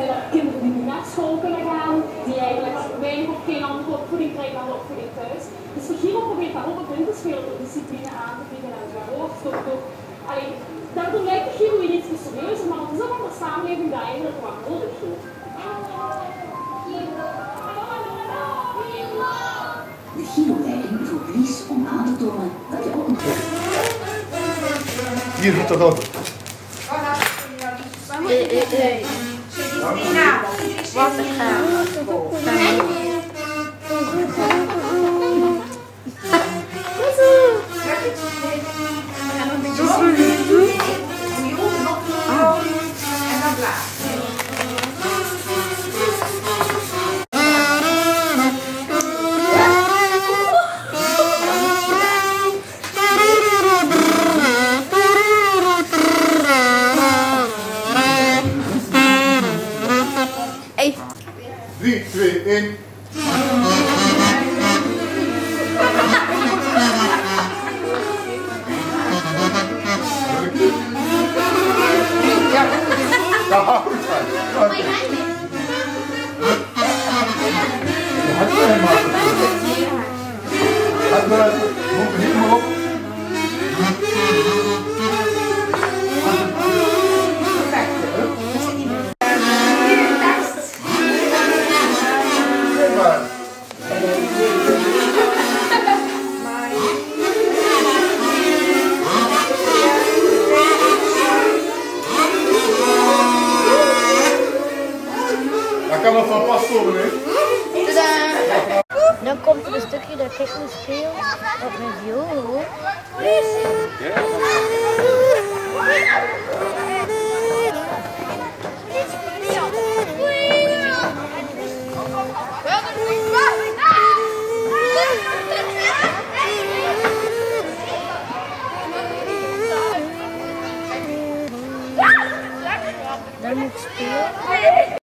zijn er kinderen die niet naar school kunnen gaan, die eigenlijk weinig of geen andere opvoeding krijgen dan de opvoeding thuis. Dus de Giro probeert daar ook op in te spelen door discipline aan te bieden en zo hoort. Door, door, allee, daardoor lijkt de Giro weer iets serieus, maar het is ook de samenleving dat eigenlijk wat nodig heeft. De Giro-leiding vroeg Lies om aan te tonen dat je ook een Hier zit dat ook. Wat een gaaf. 3, 2, 1. Dat kan nog van pas komen, hè? Dan komt er een stukje dat ik moet spelen op mijn viool. Dan moet ik spelen.